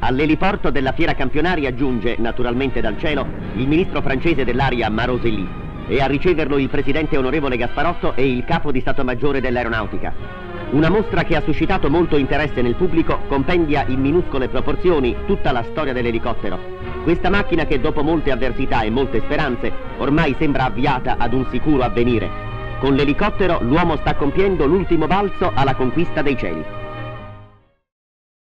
All'eliporto della fiera campionaria giunge, naturalmente dal cielo, il ministro francese dell'aria Maroselli e a riceverlo il presidente onorevole Gasparotto e il capo di Stato Maggiore dell'Aeronautica. Una mostra che ha suscitato molto interesse nel pubblico compendia in minuscole proporzioni tutta la storia dell'elicottero. Questa macchina che dopo molte avversità e molte speranze ormai sembra avviata ad un sicuro avvenire. Con l'elicottero l'uomo sta compiendo l'ultimo balzo alla conquista dei cieli.